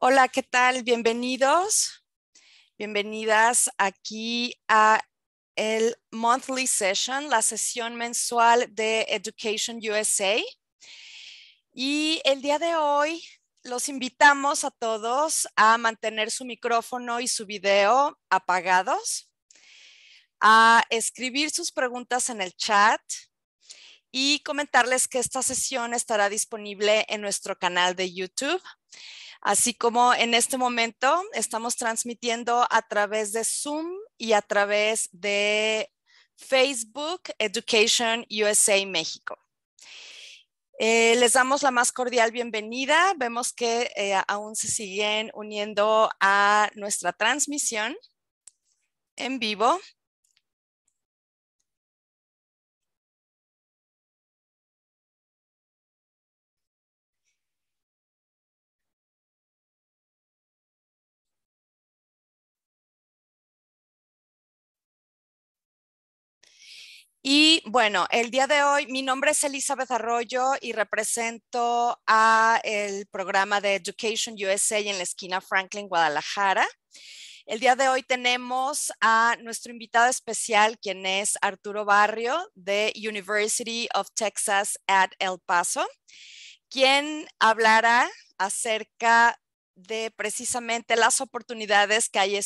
Hola, ¿qué tal? Bienvenidos. Bienvenidas aquí a el monthly session, la sesión mensual de Education USA. Y el día de hoy los invitamos a todos a mantener su micrófono y su video apagados, a escribir sus preguntas en el chat y comentarles que esta sesión estará disponible en nuestro canal de YouTube. Así como en este momento estamos transmitiendo a través de Zoom y a través de Facebook Education USA México. Eh, les damos la más cordial bienvenida. Vemos que eh, aún se siguen uniendo a nuestra transmisión en vivo. Y bueno, el día de hoy, mi nombre es Elizabeth Arroyo y represento a el programa de Education USA en la esquina Franklin, Guadalajara. El día de hoy tenemos a nuestro invitado especial, quien es Arturo Barrio de University of Texas at El Paso, quien hablará acerca de precisamente las oportunidades que hay,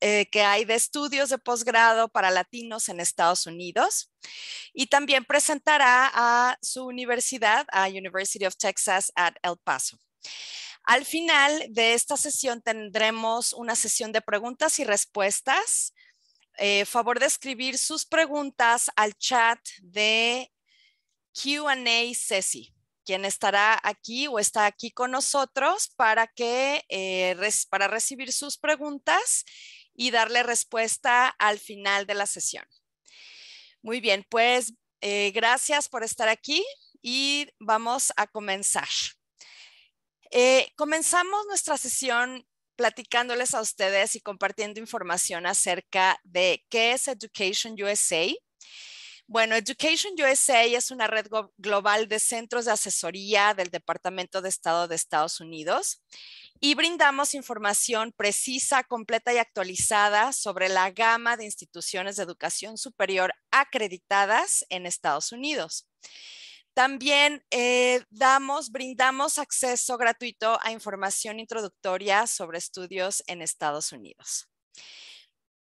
eh, que hay de estudios de posgrado para latinos en Estados Unidos. Y también presentará a su universidad, a University of Texas at El Paso. Al final de esta sesión tendremos una sesión de preguntas y respuestas. Eh, favor de escribir sus preguntas al chat de QA CESI quien estará aquí o está aquí con nosotros para, que, eh, para recibir sus preguntas y darle respuesta al final de la sesión. Muy bien, pues eh, gracias por estar aquí y vamos a comenzar. Eh, comenzamos nuestra sesión platicándoles a ustedes y compartiendo información acerca de qué es Education USA bueno, Education USA es una red global de centros de asesoría del Departamento de Estado de Estados Unidos y brindamos información precisa, completa y actualizada sobre la gama de instituciones de educación superior acreditadas en Estados Unidos. También eh, damos, brindamos acceso gratuito a información introductoria sobre estudios en Estados Unidos.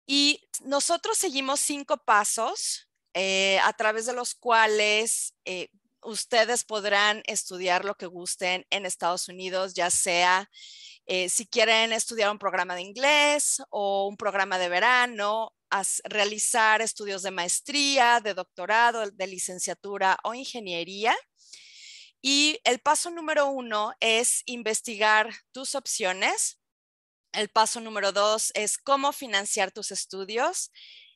Y nosotros seguimos cinco pasos eh, a través de los cuales eh, ustedes podrán estudiar lo que gusten en Estados Unidos, ya sea eh, si quieren estudiar un programa de inglés o un programa de verano, realizar estudios de maestría, de doctorado, de licenciatura o ingeniería. Y el paso número uno es investigar tus opciones. El paso número dos es cómo financiar tus estudios.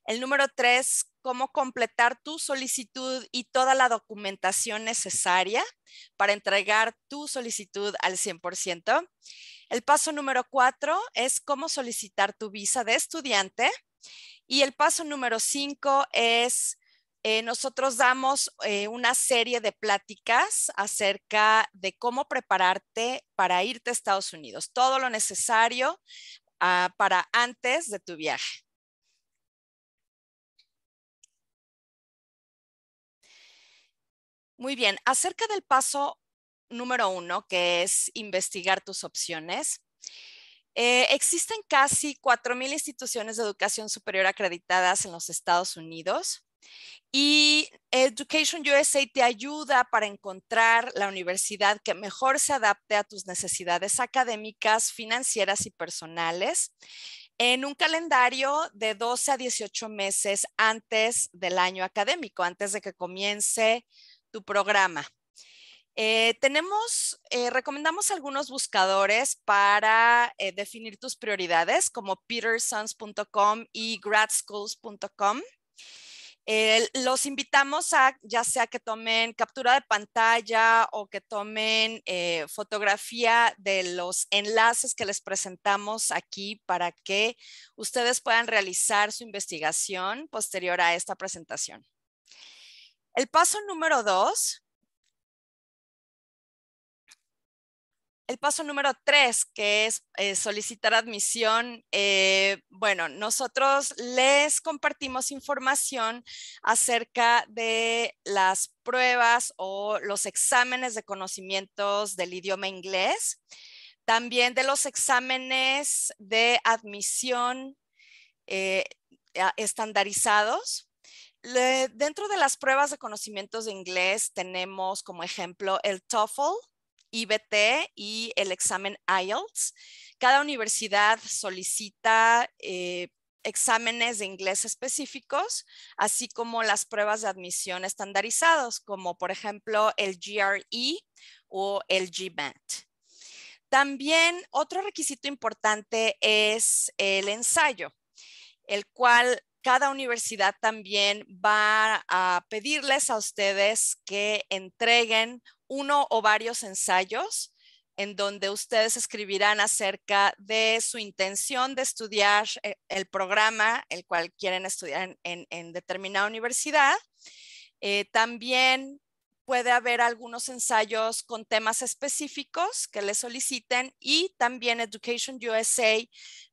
El número tres, cómo completar tu solicitud y toda la documentación necesaria para entregar tu solicitud al 100%. El paso número cuatro es cómo solicitar tu visa de estudiante. Y el paso número cinco es, eh, nosotros damos eh, una serie de pláticas acerca de cómo prepararte para irte a Estados Unidos, todo lo necesario ah, para antes de tu viaje. Muy bien, acerca del paso número uno, que es investigar tus opciones. Eh, existen casi 4.000 instituciones de educación superior acreditadas en los Estados Unidos y Education USA te ayuda para encontrar la universidad que mejor se adapte a tus necesidades académicas, financieras y personales en un calendario de 12 a 18 meses antes del año académico, antes de que comience tu programa. Eh, tenemos, eh, recomendamos algunos buscadores para eh, definir tus prioridades como petersons.com y gradschools.com. los invitamos a ya sea que tomen captura de pantalla o que tomen fotografía de los enlaces que les presentamos aquí para que ustedes puedan realizar su investigación posterior a esta presentación. El paso número dos el paso número tres, que es eh, solicitar admisión. Eh, bueno, nosotros les compartimos información acerca de las pruebas o los exámenes de conocimientos del idioma inglés, también de los exámenes de admisión eh, estandarizados. Dentro de las pruebas de conocimientos de inglés tenemos como ejemplo el TOEFL, IBT y el examen IELTS. Cada universidad solicita eh, exámenes de inglés específicos, así como las pruebas de admisión estandarizados, como por ejemplo el GRE o el GMAT. También otro requisito importante es el ensayo, el cual cada universidad también va a pedirles a ustedes que entreguen uno o varios ensayos en donde ustedes escribirán acerca de su intención de estudiar eh, el programa, el cual quieren estudiar en, determinada universidad. Eh, también puede haber algunos ensayos con temas específicos que les soliciten y también Education USA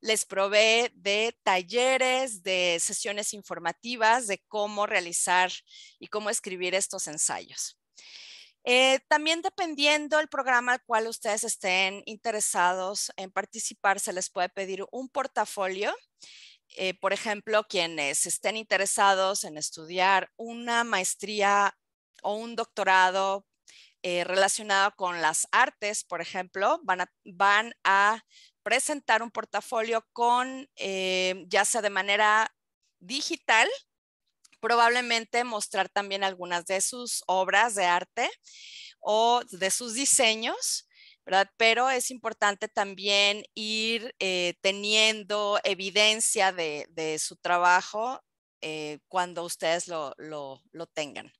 les provee de talleres, de sesiones informativas de cómo realizar y cómo escribir estos ensayos. Eh, también dependiendo del programa al cual ustedes estén interesados en participar, se les puede pedir un portafolio. Eh, por ejemplo, quienes estén interesados en estudiar una maestría o un doctorado eh, relacionado con las artes, por ejemplo, van a, presentar un portafolio con, ya sea de manera digital probablemente mostrar también algunas de sus obras de arte o de sus diseños, ¿verdad? Pero es importante también ir eh, teniendo evidencia de, su trabajo eh, cuando ustedes lo, tengan.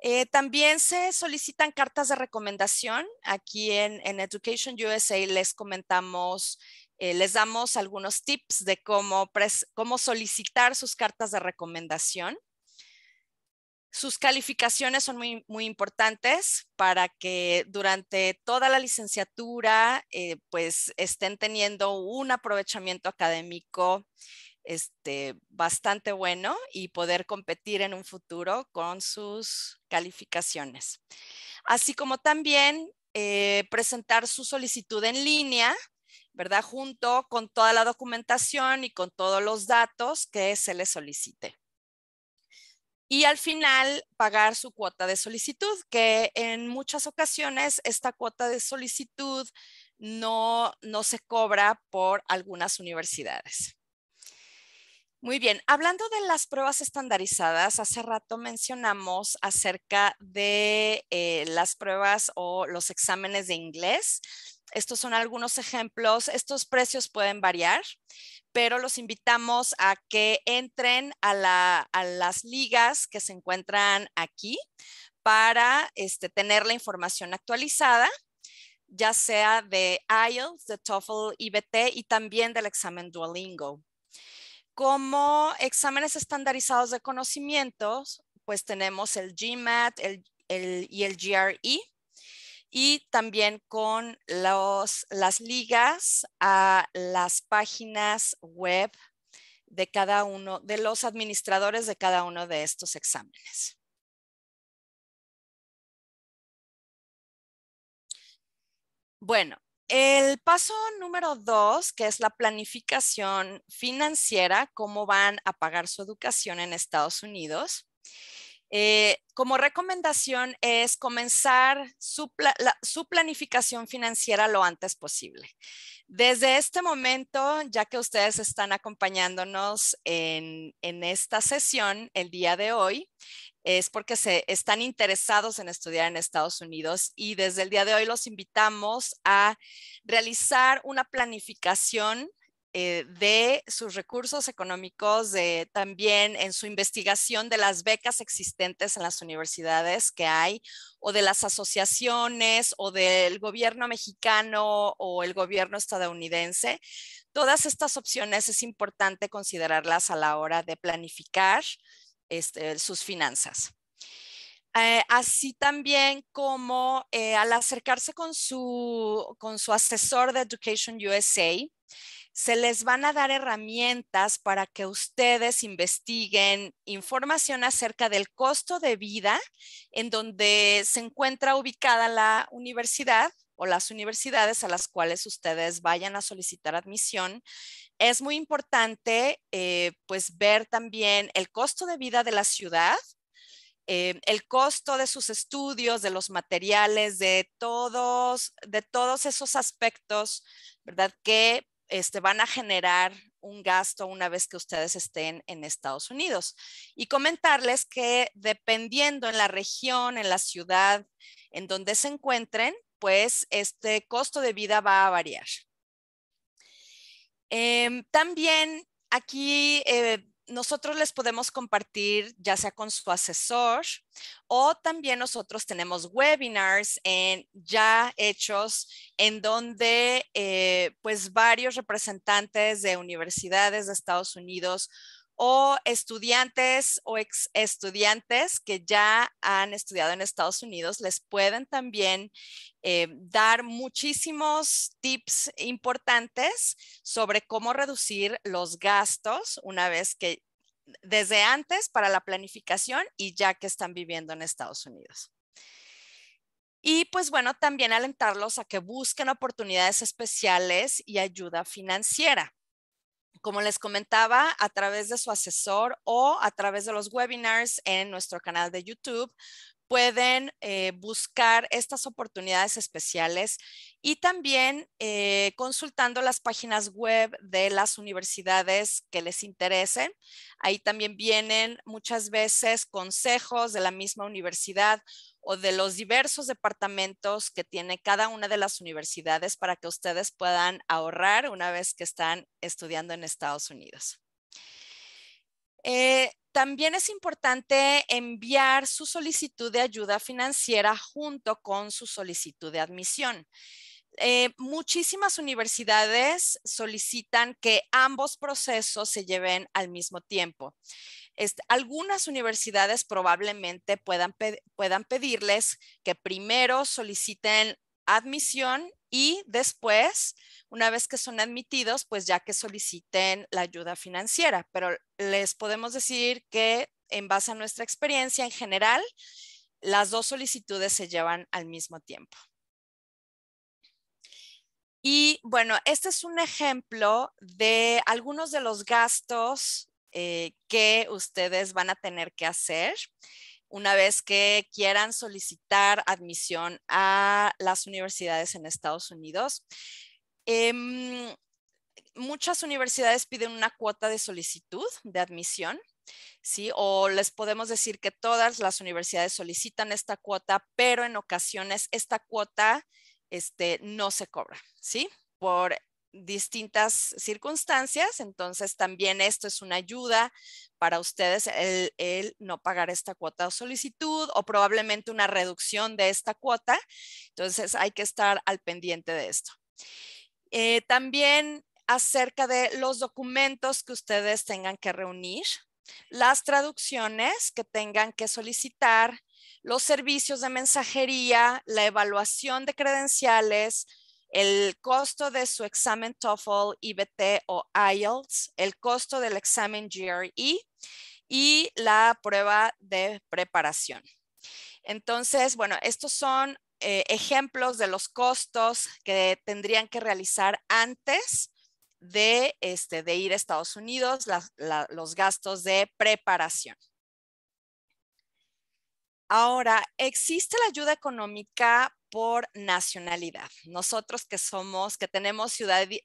Eh, también se solicitan cartas de recomendación. Aquí en, en Education USA les comentamos eh, les damos algunos tips de cómo, cómo solicitar sus cartas de recomendación. Sus calificaciones son muy, muy importantes para que durante toda la licenciatura eh, pues estén teniendo un aprovechamiento académico este, bastante bueno y poder competir en un futuro con sus calificaciones. Así como también eh, presentar su solicitud en línea ¿verdad? Junto con toda la documentación y con todos los datos que se le solicite. Y al final pagar su cuota de solicitud, que en muchas ocasiones esta cuota de solicitud no, no se cobra por algunas universidades. Muy bien, hablando de las pruebas estandarizadas, hace rato mencionamos acerca de eh, las pruebas o los exámenes de inglés. Estos son algunos ejemplos. Estos precios pueden variar, pero los invitamos a que entren a, las ligas que se encuentran aquí para este, tener la información actualizada, ya sea de IELTS, de TOEFL, IBT y también del examen Duolingo. Como exámenes estandarizados de conocimientos, pues tenemos el GMAT y el GRE y también con los, las ligas a las páginas web de cada uno, de los administradores de cada uno de estos exámenes. Bueno, el paso número dos, que es la planificación financiera, cómo van a pagar su educación en Estados Unidos. Eh, como recomendación es comenzar su, planificación financiera lo antes posible. Desde este momento, ya que ustedes están acompañándonos en, en esta sesión el día de hoy, es porque se están interesados en estudiar en Estados Unidos y desde el día de hoy los invitamos a realizar una planificación eh, de sus recursos económicos, también en su investigación de las becas existentes en las universidades que hay, o de las asociaciones, o del gobierno mexicano o el gobierno estadounidense. Todas estas opciones es importante considerarlas a la hora de planificar este, sus finanzas. Eh, así también como eh, al acercarse con su, con su asesor de Education USA, se les van a dar herramientas para que ustedes investiguen información acerca del costo de vida en donde se encuentra ubicada la universidad o las universidades a las cuales ustedes vayan a solicitar admisión. Es muy importante eh, pues ver también el costo de vida de la ciudad, eh, el costo de sus estudios, de los materiales, de todos, de todos esos aspectos, ¿verdad? Que este, van a generar un gasto una vez que ustedes estén en Estados Unidos. Y comentarles que dependiendo en la región, en la ciudad en donde se encuentren, pues este costo de vida va a variar. Em, también aquí eh, nosotros les podemos compartir ya sea con su asesor o también nosotros tenemos webinars en, ya hechos en donde eh, pues varios representantes de universidades de Estados Unidos o estudiantes o ex estudiantes que ya han estudiado en Estados Unidos les pueden también eh, dar muchísimos tips importantes sobre cómo reducir los gastos una vez que desde antes para la planificación y ya que están viviendo en Estados Unidos. Y pues bueno, también alentarlos a que busquen oportunidades especiales y ayuda financiera como les comentaba, a través de su asesor o a través de los webinars en nuestro canal de YouTube, pueden eh, buscar estas oportunidades especiales y también eh, consultando las páginas web de las universidades que les interesen. Ahí también vienen muchas veces consejos de la misma universidad o de los diversos departamentos que tiene cada una de las universidades para que ustedes puedan ahorrar una vez que están estudiando en Estados Unidos. Eh, también es importante enviar su solicitud de ayuda financiera junto con su solicitud de admisión. Eh, muchísimas universidades solicitan que ambos procesos se lleven al mismo tiempo. Algunas universidades probablemente puedan, puedan pedirles que primero soliciten admisión y después, una vez que son admitidos, pues ya que soliciten la ayuda financiera. Pero les podemos decir que en base a nuestra experiencia en general, las dos solicitudes se llevan al mismo tiempo. Y bueno, este es un ejemplo de algunos de los gastos eh, que ustedes van a tener que hacer una vez que quieran solicitar admisión a las universidades en Estados Unidos. Em, muchas universidades piden una cuota de solicitud de admisión, ¿sí? O les podemos decir que todas las universidades solicitan esta cuota, pero en ocasiones esta cuota este, no se cobra, ¿sí? Por distintas circunstancias, entonces también esto es una ayuda para ustedes el, no pagar esta cuota o solicitud o probablemente una reducción de esta cuota, entonces hay que estar al pendiente de esto. Eh, también acerca de los documentos que ustedes tengan que reunir, las traducciones que tengan que solicitar, los servicios de mensajería, la evaluación de credenciales, el costo de su examen TOEFL, IBT o IELTS, el costo del examen GRE y la prueba de preparación. Entonces, bueno, estos son eh, ejemplos de los costos que tendrían que realizar antes de, este, de ir a Estados Unidos, los gastos de preparación. Ahora, existe la ayuda económica por nacionalidad. Nosotros que somos, que tenemos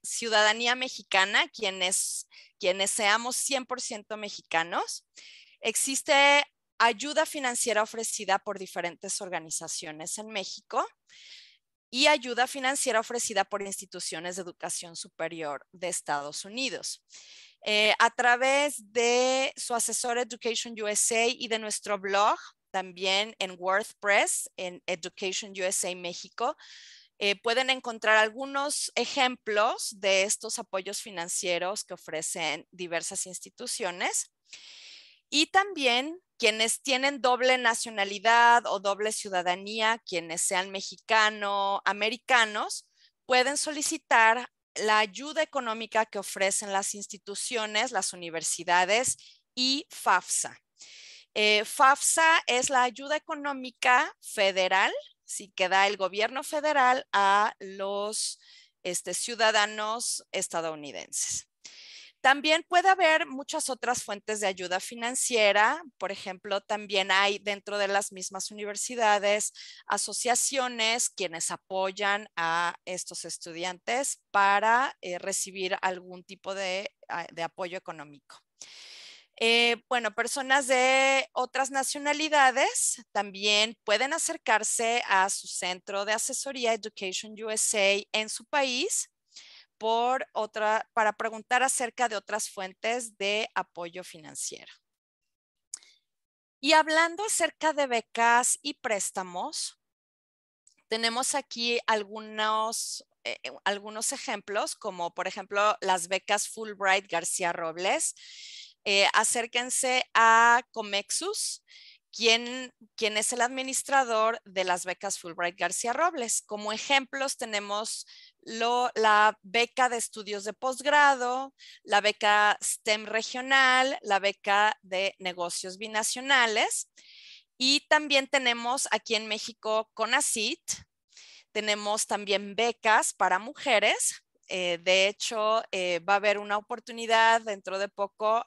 ciudadanía mexicana, quienes, quienes seamos 100% mexicanos, existe ayuda financiera ofrecida por diferentes organizaciones en México y ayuda financiera ofrecida por instituciones de educación superior de Estados Unidos. Eh, a través de su asesor Education USA y de nuestro blog, también en WordPress, en Education USA México. Eh, pueden encontrar algunos ejemplos de estos apoyos financieros que ofrecen diversas instituciones. Y también quienes tienen doble nacionalidad o doble ciudadanía, quienes sean mexicano, americanos, pueden solicitar la ayuda económica que ofrecen las instituciones, las universidades y FAFSA. Eh, FAFSA es la ayuda económica federal, sí, que da el gobierno federal a los este, ciudadanos estadounidenses. También puede haber muchas otras fuentes de ayuda financiera. Por ejemplo, también hay dentro de las mismas universidades asociaciones quienes apoyan a estos estudiantes para eh, recibir algún tipo de, ah, apoyo económico. Eh, bueno, personas de otras nacionalidades también pueden acercarse a su centro de asesoría Education USA en su país por otra, para preguntar acerca de otras fuentes de apoyo financiero. Y hablando acerca de becas y préstamos, tenemos aquí algunos, eh, algunos ejemplos, como por ejemplo las becas Fulbright García Robles. Eh, acérquense a Comexus ¿Quién, es el administrador de las becas Fulbright García Robles. Como ejemplos tenemos la beca de estudios de posgrado, la beca STEM regional, la beca de negocios binacionales y también tenemos aquí en México CONACIT, tenemos también becas para mujeres. Eh, de hecho, eh, va a haber una oportunidad dentro de poco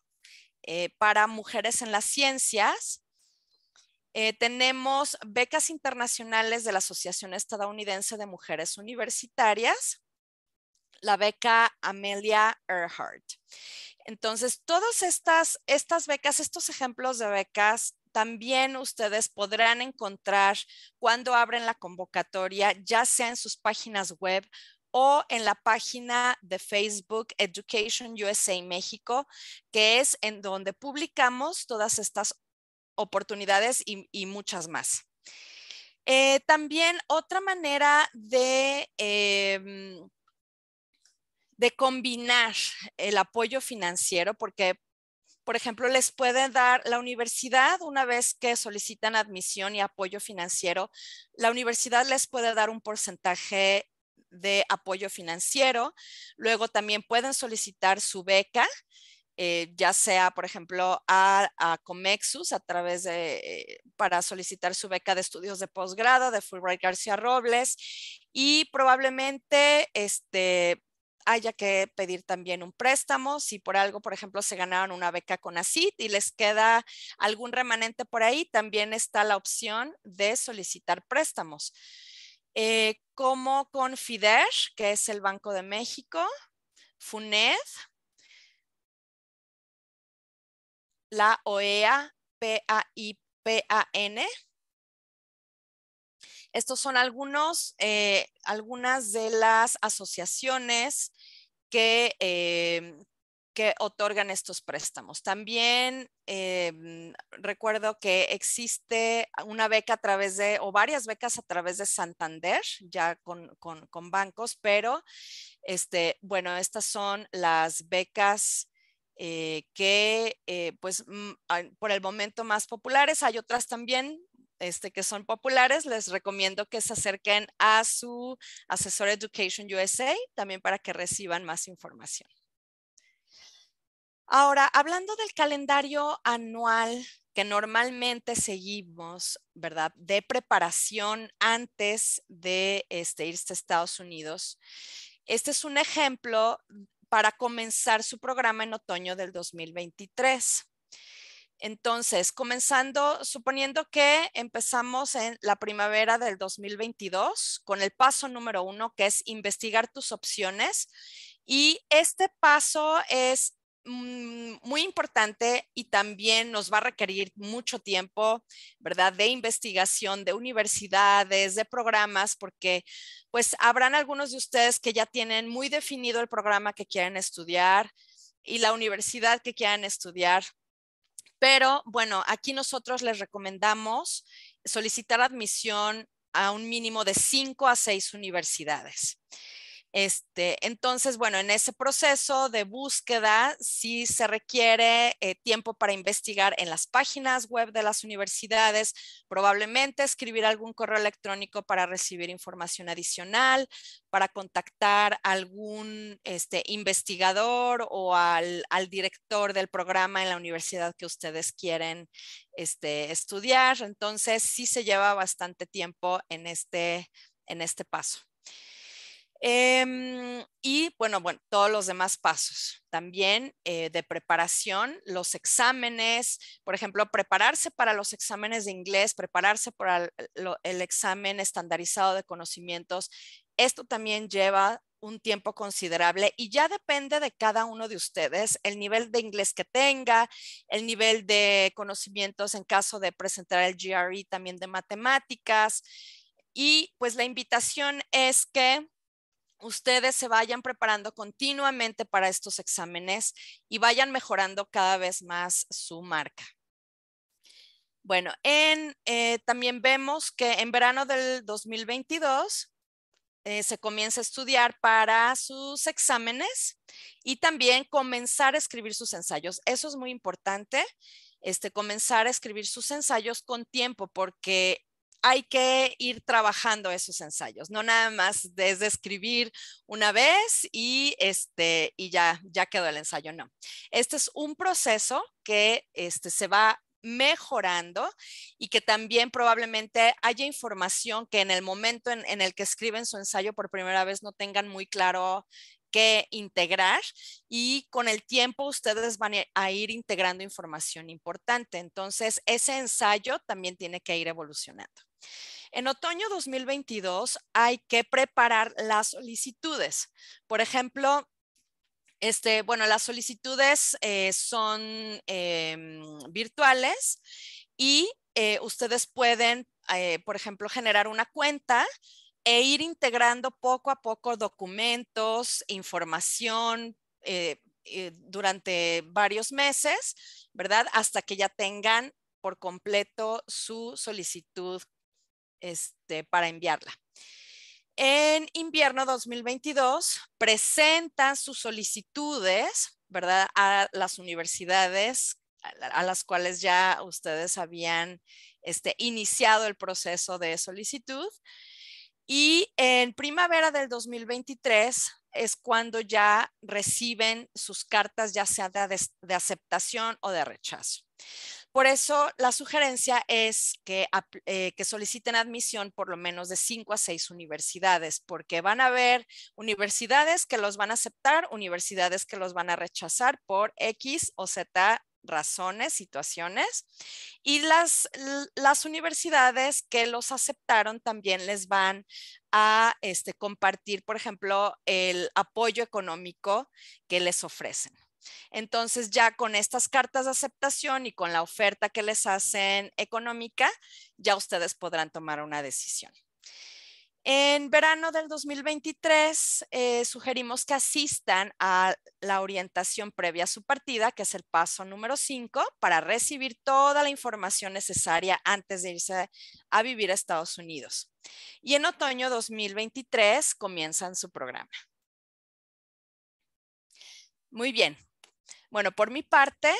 eh, para mujeres en las ciencias eh, tenemos becas internacionales de la Asociación Estadounidense de Mujeres Universitarias, la beca Amelia Earhart. Entonces, todas estas, estas becas, estos ejemplos de becas, también ustedes podrán encontrar cuando abren la convocatoria, ya sea en sus páginas web o en la página de Facebook Education USA México, que es en donde publicamos todas estas oportunidades y, muchas más. Eh, también otra manera de, em, de combinar el apoyo financiero, porque, por ejemplo, les puede dar la universidad, una vez que solicitan admisión y apoyo financiero, la universidad les puede dar un porcentaje de apoyo financiero. Luego también pueden solicitar su beca eh, ya sea, por ejemplo, a, Comexus a través de, eh, para solicitar su beca de estudios de posgrado de Fulbright García Robles y probablemente este, haya que pedir también un préstamo. Si por algo, por ejemplo, se ganaron una beca con ACID y les queda algún remanente por ahí, también está la opción de solicitar préstamos. Eh, como con FIDER, que es el Banco de México, FUNED, la OEA, P-A-I-P-A-N. Estos son algunos, eh, algunas de las asociaciones que, em, que otorgan estos préstamos. También em, recuerdo que existe una beca a través de, o varias becas a través de Santander, ya con, con bancos, pero este, bueno, estas son las becas eh, que eh, pues mm, por el momento más populares. Hay otras también este, que son populares. Les recomiendo que se acerquen a su asesor Education USA también para que reciban más información. Ahora, hablando del calendario anual que normalmente seguimos, ¿verdad? De preparación antes de este, irse a Estados Unidos. Este es un ejemplo para comenzar su programa en otoño del 2023. Entonces, comenzando, suponiendo que empezamos en la primavera del 2022 con el paso número uno, que es investigar tus opciones. Y este paso es muy importante y también nos va a requerir mucho tiempo, ¿verdad? De investigación, de universidades, de programas, porque pues habrán algunos de ustedes que ya tienen muy definido el programa que quieren estudiar y la universidad que quieran estudiar. Pero bueno, aquí nosotros les recomendamos solicitar admisión a un mínimo de cinco a seis universidades. Este, entonces, bueno, en ese proceso de búsqueda sí se requiere eh, tiempo para investigar en las páginas web de las universidades, probablemente escribir algún correo electrónico para recibir información adicional, para contactar a algún este, investigador o al, director del programa en la universidad que ustedes quieren este, estudiar. Entonces, sí se lleva bastante tiempo en este, en este paso. Em, y bueno, bueno, todos los demás pasos también eh, de preparación, los exámenes, por ejemplo, prepararse para los exámenes de inglés, prepararse para el, examen estandarizado de conocimientos. Esto también lleva un tiempo considerable y ya depende de cada uno de ustedes, el nivel de inglés que tenga, el nivel de conocimientos en caso de presentar el GRE también de matemáticas. Y pues la invitación es que ustedes se vayan preparando continuamente para estos exámenes y vayan mejorando cada vez más su marca. Bueno, en, eh, también vemos que en verano del 2022 eh, se comienza a estudiar para sus exámenes y también comenzar a escribir sus ensayos. Eso es muy importante, este, comenzar a escribir sus ensayos con tiempo porque hay que ir trabajando esos ensayos, no nada más desde escribir una vez y, este, y ya, ya quedó el ensayo, no. Este es un proceso que este, se va mejorando y que también probablemente haya información que en el momento en, en, el que escriben su ensayo por primera vez no tengan muy claro integrar y con el tiempo ustedes van a ir integrando información importante. Entonces, ese ensayo también tiene que ir evolucionando. En otoño 2022 hay que preparar las solicitudes. Por ejemplo, este, bueno, las solicitudes eh, son em, virtuales y eh, ustedes pueden, eh, por ejemplo, generar una cuenta e ir integrando poco a poco documentos, información durante varios meses, ¿verdad? Hasta que ya tengan por completo su solicitud este, para enviarla. En invierno 2022 presenta sus solicitudes, ¿verdad? A las universidades a las cuales ya ustedes habían este, iniciado el proceso de solicitud. Y en primavera del 2023 es cuando ya reciben sus cartas, ya sea de aceptación o de rechazo. Por eso la sugerencia es que, eh, que, soliciten admisión por lo menos de cinco a seis universidades, porque van a haber universidades que los van a aceptar, universidades que los van a rechazar por X o Z razones, situaciones, y las, las universidades que los aceptaron también les van a este, compartir, por ejemplo, el apoyo económico que les ofrecen. Entonces ya con estas cartas de aceptación y con la oferta que les hacen económica, ya ustedes podrán tomar una decisión. En verano del 2023 eh, sugerimos que asistan a la orientación previa a su partida, que es el paso número 5, para recibir toda la información necesaria antes de irse a vivir a Estados Unidos. Y en otoño 2023 comienzan su programa. Muy bien, bueno, por mi parte,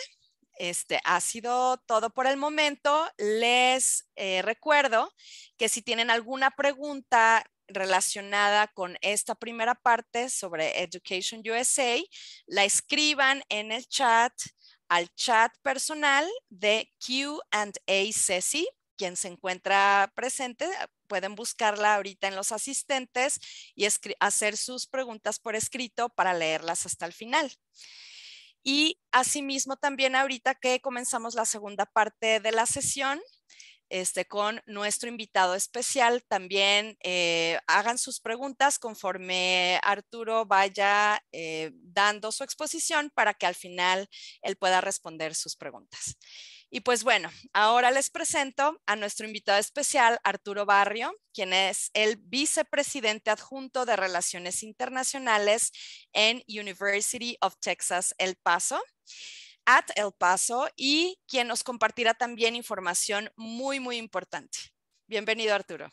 este ha sido todo por el momento. Les eh, recuerdo que si tienen alguna pregunta relacionada con esta primera parte sobre Education USA, la escriban en el chat al chat personal de Q&A Ceci, quien se encuentra presente. Pueden buscarla ahorita en los asistentes y hacer sus preguntas por escrito para leerlas hasta el final. Y asimismo también ahorita que comenzamos la segunda parte de la sesión, este, con nuestro invitado especial. También eh, hagan sus preguntas conforme Arturo vaya eh, dando su exposición para que al final él pueda responder sus preguntas. Y pues bueno, ahora les presento a nuestro invitado especial, Arturo Barrio, quien es el vicepresidente adjunto de Relaciones Internacionales en University of Texas El Paso at El Paso y quien nos compartirá también información muy, muy importante. Bienvenido, Arturo.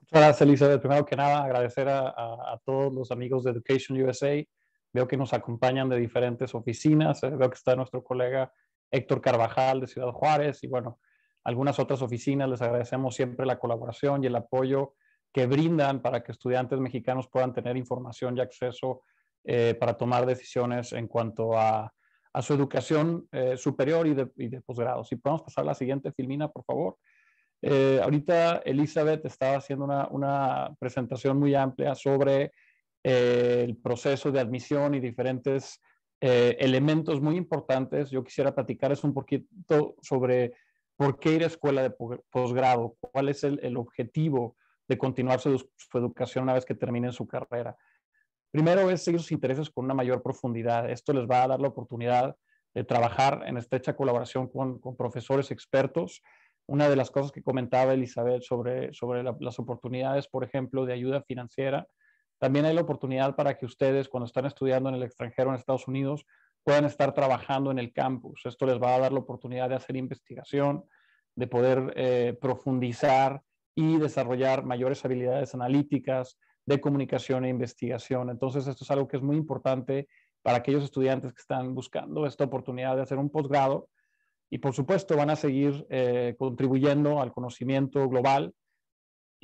Muchas gracias, Elizabeth. Primero que nada, agradecer a, todos los amigos de Education USA. Veo que nos acompañan de diferentes oficinas. Eh, veo que está nuestro colega Héctor Carvajal de Ciudad Juárez y bueno, algunas otras oficinas. Les agradecemos siempre la colaboración y el apoyo que brindan para que estudiantes mexicanos puedan tener información y acceso eh, para tomar decisiones en cuanto a, su educación eh, superior y de, y posgrado. Si podemos pasar a la siguiente, Filmina, por favor. Eh, ahorita Elizabeth estaba haciendo una, presentación muy amplia sobre eh, el proceso de admisión y diferentes eh, elementos muy importantes. Yo quisiera platicarles un poquito sobre por qué ir a escuela de posgrado, cuál es el, objetivo de continuar su, educación una vez que terminen su carrera. Primero es seguir sus intereses con una mayor profundidad. Esto les va a dar la oportunidad de trabajar en estrecha colaboración con, profesores expertos una de las cosas que comentaba Elizabeth sobre, sobre las oportunidades, por ejemplo, de ayuda financiera, también hay la oportunidad para que ustedes, cuando están estudiando en el extranjero, en Estados Unidos, puedan estar trabajando en el campus. Esto les va a dar la oportunidad de hacer investigación, de poder eh, profundizar y desarrollar mayores habilidades analíticas de comunicación e investigación. Entonces, esto es algo que es muy importante para aquellos estudiantes que están buscando esta oportunidad de hacer un posgrado y por supuesto van a seguir eh, contribuyendo al conocimiento global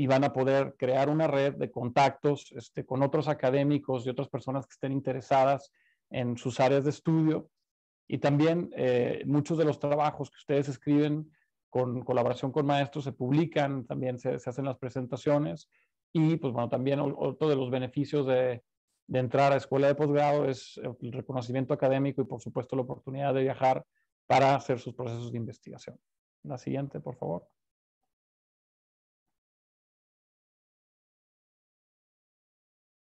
y van a poder crear una red de contactos este, con otros académicos y otras personas que estén interesadas en sus áreas de estudio. Y también eh, muchos de los trabajos que ustedes escriben con colaboración con maestros se publican, también se, hacen las presentaciones y pues bueno, también otro de los beneficios de, de entrar a escuela de posgrado es el reconocimiento académico y por supuesto la oportunidad de viajar para hacer sus procesos de investigación. La siguiente, por favor.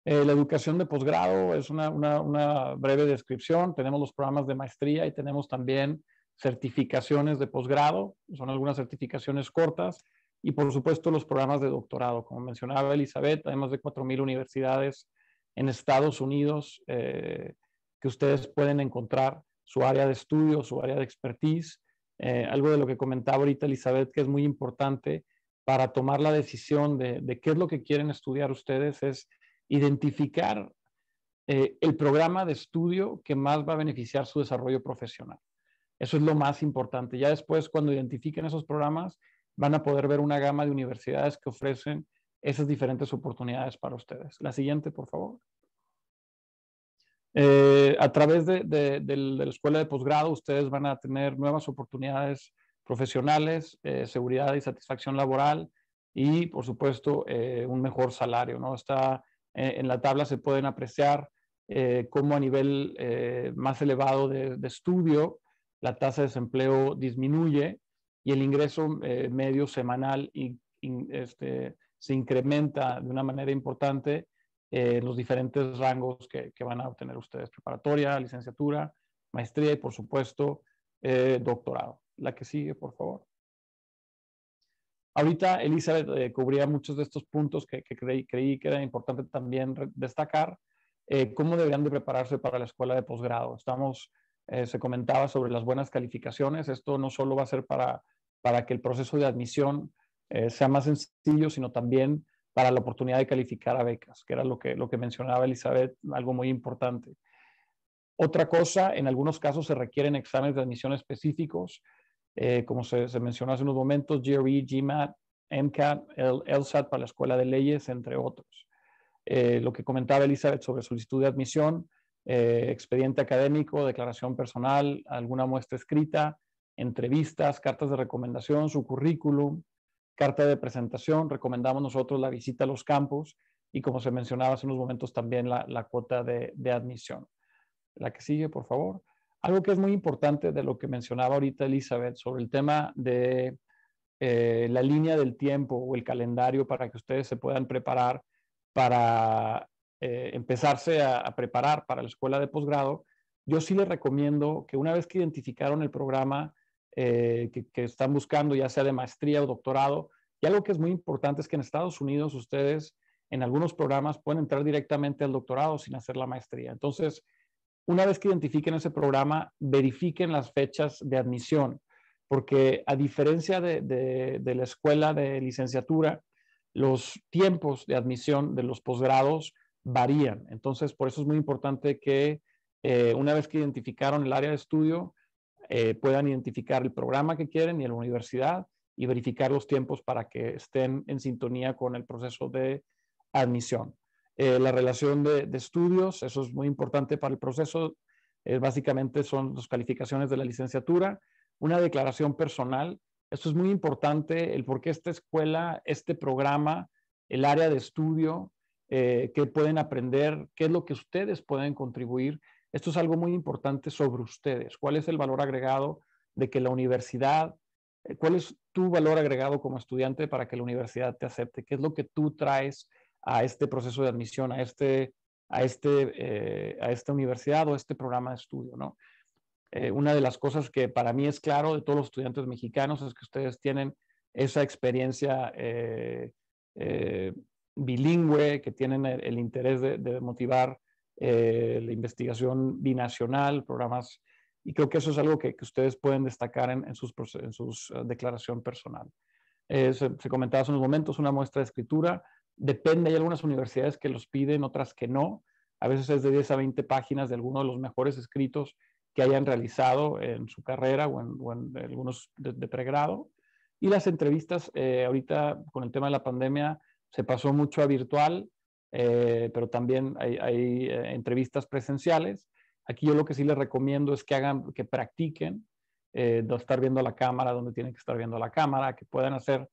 Eh, la educación de posgrado es una, una, breve descripción. Tenemos los programas de maestría y tenemos también certificaciones de posgrado. Son algunas certificaciones cortas. Y por supuesto los programas de doctorado. Como mencionaba Elizabeth, hay más de 4.000 universidades en Estados Unidos eh, que ustedes pueden encontrar su área de estudio, su área de expertise. Eh, algo de lo que comentaba ahorita Elizabeth, que es muy importante para tomar la decisión de, qué es lo que quieren estudiar ustedes, es identificar eh, el programa de estudio que más va a beneficiar su desarrollo profesional. Eso es lo más importante. Ya después, cuando identifiquen esos programas, van a poder ver una gama de universidades que ofrecen esas diferentes oportunidades para ustedes. La siguiente, por favor. Eh, a través de, la escuela de posgrado, ustedes van a tener nuevas oportunidades profesionales, eh, seguridad y satisfacción laboral y, por supuesto, un mejor salario. ¿no? Está, en la tabla se pueden apreciar cómo a nivel más elevado de, estudio la tasa de desempleo disminuye y el ingreso medio semanal este, se incrementa de una manera importante eh, los diferentes rangos que, van a obtener ustedes, preparatoria, licenciatura, maestría y por supuesto eh, doctorado. La que sigue, por favor. Ahorita Elizabeth eh, cubría muchos de estos puntos que, creí, que era importante también destacar. ¿Cómo deberían de prepararse para la escuela de posgrado? Estamos, se comentaba sobre las buenas calificaciones. Esto no solo va a ser para, para que el proceso de admisión sea más sencillo, sino también para la oportunidad de calificar a becas, que era lo que, lo que mencionaba Elizabeth, algo muy importante. Otra cosa, en algunos casos se requieren exámenes de admisión específicos, eh, como se, mencionó hace unos momentos, GRE, GMAT, MCAT, el, LSAT para la Escuela de Leyes, entre otros. Eh, lo que comentaba Elizabeth sobre solicitud de admisión, eh, expediente académico, declaración personal, alguna muestra escrita, entrevistas, cartas de recomendación, su currículum, carta de presentación, recomendamos nosotros la visita a los campos y como se mencionaba hace unos momentos también la, cuota de, admisión. La que sigue, por favor. Algo que es muy importante de lo que mencionaba ahorita Elizabeth sobre el tema de eh, la línea del tiempo o el calendario para que ustedes se puedan preparar para eh, empezarse a, preparar para la escuela de posgrado, yo sí les recomiendo que una vez que identificaron el programa, eh, que, están buscando, ya sea de maestría o doctorado. Y algo que es muy importante es que en Estados Unidos ustedes en algunos programas pueden entrar directamente al doctorado sin hacer la maestría. Entonces, una vez que identifiquen ese programa, verifiquen las fechas de admisión, porque a diferencia de, la escuela de licenciatura, los tiempos de admisión de los posgrados varían. Entonces, por eso es muy importante que eh, una vez que identificaron el área de estudio, eh, puedan identificar el programa que quieren y la universidad y verificar los tiempos para que estén en sintonía con el proceso de admisión. Eh, la relación de, estudios, eso es muy importante para el proceso, básicamente son las calificaciones de la licenciatura, una declaración personal, esto es muy importante, el por qué esta escuela, este programa, el área de estudio, eh, qué pueden aprender, qué es lo que ustedes pueden contribuir. Esto es algo muy importante sobre ustedes. ¿Cuál es el valor agregado de que la universidad, eh, cuál es tu valor agregado como estudiante para que la universidad te acepte? ¿Qué es lo que tú traes a este proceso de admisión, a, este, a, este, eh, a esta universidad o a este programa de estudio? ¿no? una de las cosas que para mí es claro de todos los estudiantes mexicanos es que ustedes tienen esa experiencia bilingüe, que tienen el, interés de, motivar eh, la investigación binacional, programas, y creo que eso es algo que, ustedes pueden destacar en, sus, en sus declaración personal. Eh, se, comentaba hace unos momentos una muestra de escritura, depende, hay algunas universidades que los piden, otras que no, a veces es de 10 a 20 páginas de alguno de los mejores escritos que hayan realizado en su carrera o en, algunos de, pregrado. Y las entrevistas, eh, ahorita con el tema de la pandemia, se pasó mucho a virtual, eh, pero también hay, eh, entrevistas presenciales. Aquí yo lo que sí les recomiendo es que hagan, que practiquen, eh, de estar viendo la cámara donde tienen que estar viendo la cámara, que puedan hacer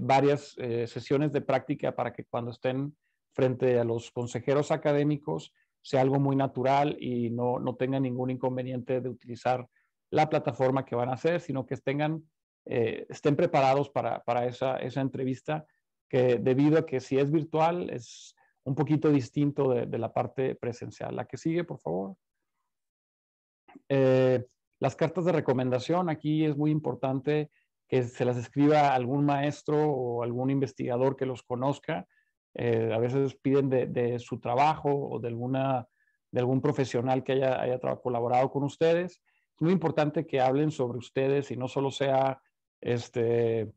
varias sesiones de práctica para que cuando estén frente a los consejeros académicos sea algo muy natural y no, no tengan ningún inconveniente de utilizar la plataforma que van a hacer, sino que estén, estén preparados para, para esa, esa entrevista que debido a que si es virtual es un poquito distinto de, la parte presencial. La que sigue, por favor. Eh, las cartas de recomendación, aquí es muy importante que se las escriba algún maestro o algún investigador que los conozca. Eh, a veces piden de, su trabajo o de, alguna, de algún profesional que haya, haya colaborado con ustedes. Es muy importante que hablen sobre ustedes y no solo sea este,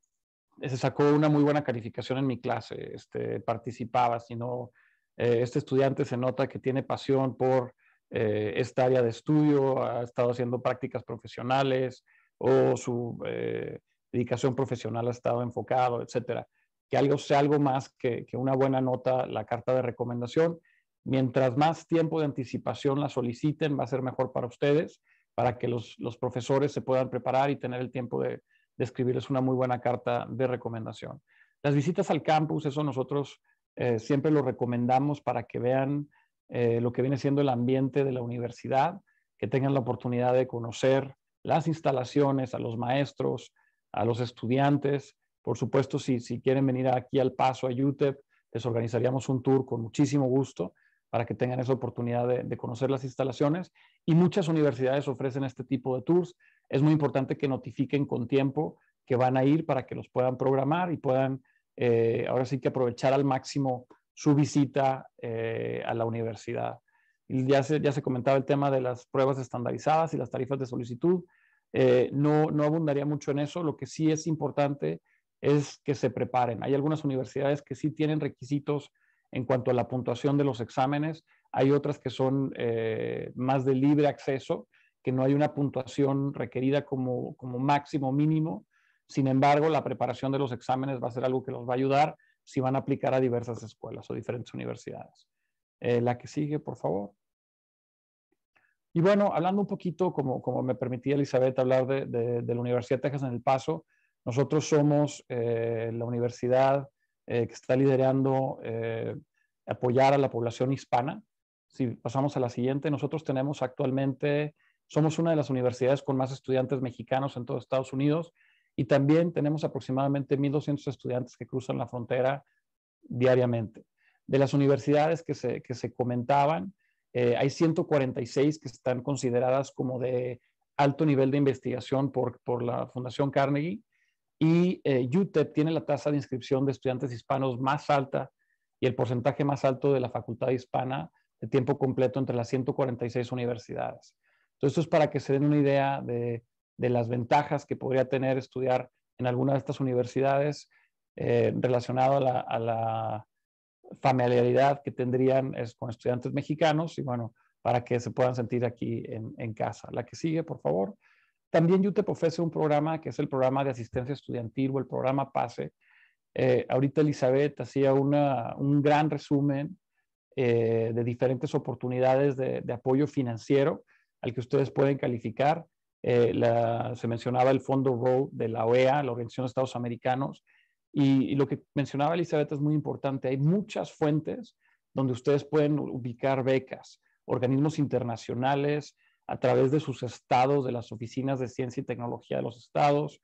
se sacó una muy buena calificación en mi clase, este, participaba, sino eh, este estudiante se nota que tiene pasión por eh, esta área de estudio, ha estado haciendo prácticas profesionales o su eh, dedicación profesional ha estado enfocado, etcétera. Que algo sea algo más que, que, una buena nota, la carta de recomendación. Mientras más tiempo de anticipación la soliciten, va a ser mejor para ustedes, para que los, los profesores se puedan preparar y tener el tiempo de, de escribirles una muy buena carta de recomendación. Las visitas al campus, eso nosotros eh, siempre lo recomendamos para que vean eh, lo que viene siendo el ambiente de la universidad, que tengan la oportunidad de conocer las instalaciones, a los maestros, a los estudiantes. Por supuesto, si, si quieren venir aquí al paso a UTEP, les organizaríamos un tour con muchísimo gusto para que tengan esa oportunidad de, conocer las instalaciones. Y muchas universidades ofrecen este tipo de tours es muy importante que notifiquen con tiempo que van a ir para que los puedan programar y puedan eh, ahora sí que aprovechar al máximo su visita eh, a la universidad. Ya se, ya se comentaba el tema de las pruebas estandarizadas y las tarifas de solicitud. Eh, no, no abundaría mucho en eso. Lo que sí es importante es que se preparen. Hay algunas universidades que sí tienen requisitos en cuanto a la puntuación de los exámenes. Hay otras que son más de libre acceso que no hay una puntuación requerida como, como máximo mínimo. Sin embargo, la preparación de los exámenes va a ser algo que los va a ayudar si van a aplicar a diversas escuelas o diferentes universidades. Eh, la que sigue, por favor. Y bueno, hablando un poquito, como, como me permitía Elizabeth hablar de, de, la Universidad de Texas en El Paso, nosotros somos eh, la universidad eh, que está liderando apoyar a la población hispana. Si pasamos a la siguiente, nosotros tenemos actualmente somos una de las universidades con más estudiantes mexicanos en todo Estados Unidos y también tenemos aproximadamente 1.200 estudiantes que cruzan la frontera diariamente. De las universidades que se, que se comentaban, eh, hay 146 que están consideradas como de alto nivel de investigación por, por la Fundación Carnegie y eh, UTEP tiene la tasa de inscripción de estudiantes hispanos más alta y el porcentaje más alto de la facultad hispana de tiempo completo entre las 146 universidades. Entonces, esto es para que se den una idea de, las ventajas que podría tener estudiar en alguna de estas universidades. eh, relacionado a la, familiaridad que tendrían con estudiantes mexicanos y bueno, para que se puedan sentir aquí en, casa. La que sigue, por favor. También UTEP ofrece un programa que es el programa de asistencia estudiantil o el programa PASE. Eh, ahorita Elizabeth hacía un gran resumen eh, de diferentes oportunidades de, apoyo financiero al que ustedes pueden calificar. Eh, se mencionaba el fondo ROAD de la OEA, la Organización de Estados Americanos, y, lo que mencionaba Elizabeth es muy importante. Hay muchas fuentes donde ustedes pueden ubicar becas, organismos internacionales a través de sus estados, de las oficinas de ciencia y tecnología de los estados,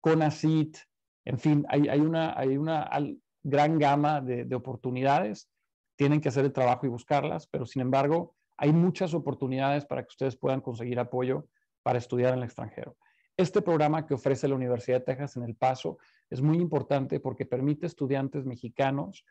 CONACIT, en fin, hay, una, gran gama de oportunidades. Tienen que hacer el trabajo y buscarlas, pero sin embargo, hay muchas oportunidades para que ustedes puedan conseguir apoyo para estudiar en el extranjero. Este programa que ofrece la Universidad de Texas en El Paso es muy importante porque permite estudiantes mexicanos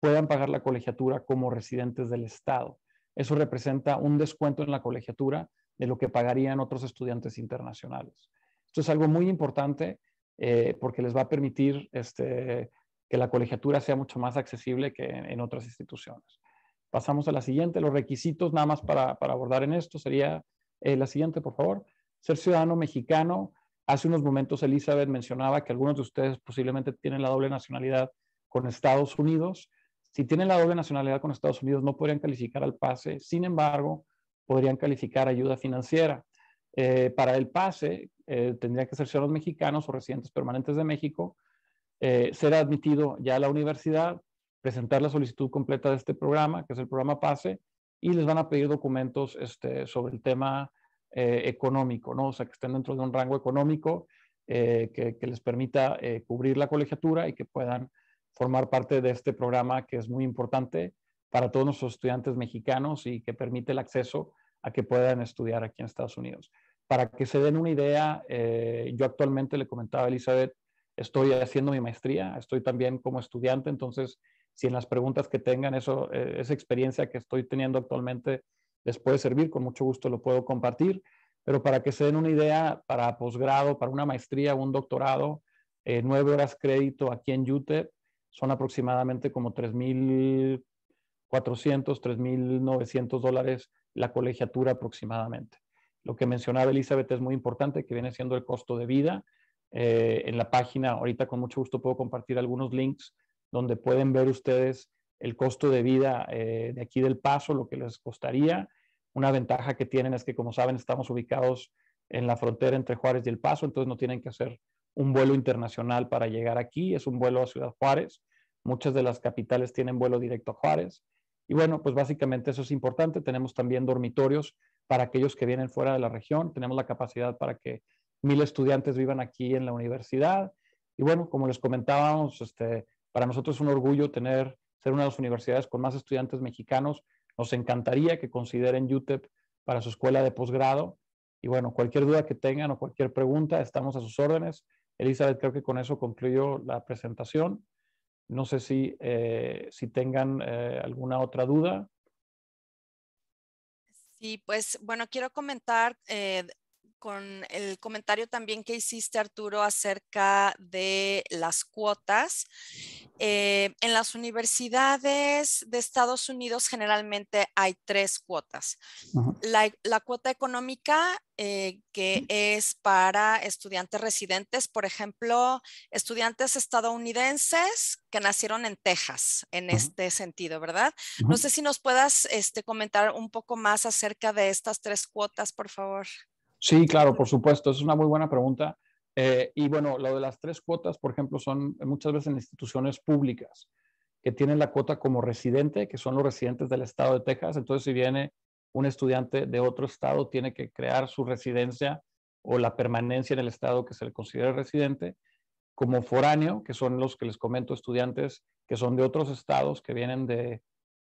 puedan pagar la colegiatura como residentes del Estado. Eso representa un descuento en la colegiatura de lo que pagarían otros estudiantes internacionales. Esto es algo muy importante eh, porque les va a permitir este, que la colegiatura sea mucho más accesible que en, otras instituciones. Pasamos a la siguiente. Los requisitos nada más para, abordar en esto sería eh, la siguiente, por favor ser ciudadano mexicano. Hace unos momentos Elizabeth mencionaba que algunos de ustedes posiblemente tienen la doble nacionalidad con Estados Unidos. Si tienen la doble nacionalidad con Estados Unidos, no podrían calificar al pase. Sin embargo, podrían calificar ayuda financiera. Eh, para el pase, eh, tendría que ser ciudadanos mexicanos o residentes permanentes de México, eh, ser admitido ya a la universidad, presentar la solicitud completa de este programa, que es el programa PASE, y les van a pedir documentos este, sobre el tema eh, económico, ¿no? O sea, que estén dentro de un rango económico eh, que, les permita eh, cubrir la colegiatura y que puedan formar parte de este programa que es muy importante para todos nuestros estudiantes mexicanos y que permite el acceso a que puedan estudiar aquí en Estados Unidos. Para que se den una idea, yo actualmente le comentaba a Elizabeth, estoy haciendo mi maestría, estoy también como estudiante, entonces si en las preguntas que tengan eso, esa experiencia que estoy teniendo actualmente les puede servir, con mucho gusto lo puedo compartir, pero para que se den una idea, para posgrado, para una maestría un doctorado, eh, nueve horas crédito aquí en UTEP son aproximadamente como 3.400, 3.900 dólares la colegiatura aproximadamente. Lo que mencionaba Elizabeth es muy importante, que viene siendo el costo de vida. Eh, en la página, ahorita con mucho gusto puedo compartir algunos links donde pueden ver ustedes el costo de vida eh, de aquí del paso, lo que les costaría, una ventaja que tienen es que, como saben, estamos ubicados en la frontera entre Juárez y El Paso, entonces no tienen que hacer un vuelo internacional para llegar aquí, es un vuelo a Ciudad Juárez. Muchas de las capitales tienen vuelo directo a Juárez. Y bueno, pues básicamente eso es importante. Tenemos también dormitorios para aquellos que vienen fuera de la región. Tenemos la capacidad para que mil estudiantes vivan aquí en la universidad. Y bueno, como les comentábamos, este, para nosotros es un orgullo tener, ser una de las universidades con más estudiantes mexicanos nos encantaría que consideren UTEP para su escuela de posgrado. Y bueno, cualquier duda que tengan o cualquier pregunta, estamos a sus órdenes. Elizabeth, creo que con eso concluyo la presentación. No sé si, eh, si tengan eh, alguna otra duda. Sí, pues bueno, quiero comentar eh, con el comentario también que hiciste, Arturo, acerca de las cuotas. Eh, en las universidades de Estados Unidos generalmente hay tres cuotas. La, cuota económica, eh, que es para estudiantes residentes, por ejemplo, estudiantes estadounidenses que nacieron en Texas, en este sentido, ¿verdad? No sé si nos puedas este, comentar un poco más acerca de estas tres cuotas, por favor. Sí, claro, por supuesto. Es una muy buena pregunta. Eh, y bueno, lo de las tres cuotas, por ejemplo, son muchas veces en instituciones públicas que tienen la cuota como residente, que son los residentes del estado de Texas. Entonces, si viene un estudiante de otro estado, tiene que crear su residencia o la permanencia en el estado que se le considere residente, como foráneo, que son los que les comento estudiantes que son de otros estados, que vienen de,